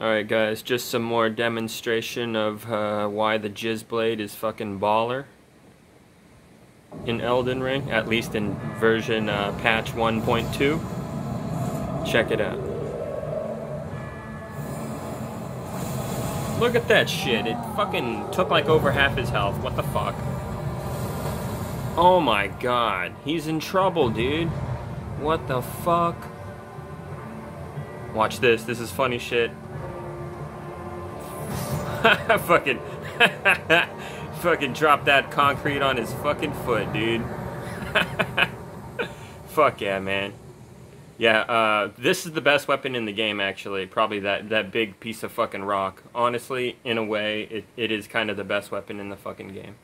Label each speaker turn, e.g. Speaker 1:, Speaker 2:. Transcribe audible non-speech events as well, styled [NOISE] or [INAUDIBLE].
Speaker 1: Alright guys, just some more demonstration of uh, why the Jizz Blade is fucking baller in Elden Ring, at least in version uh, patch 1.2. Check it out. Look at that shit, it fucking took like over half his health, what the fuck? Oh my god, he's in trouble, dude. What the fuck? Watch this, this is funny shit. [LAUGHS] fucking [LAUGHS] fucking drop that concrete on his fucking foot, dude. [LAUGHS] Fuck yeah, man. Yeah, uh, this is the best weapon in the game, actually. Probably that, that big piece of fucking rock. Honestly, in a way, it, it is kind of the best weapon in the fucking game.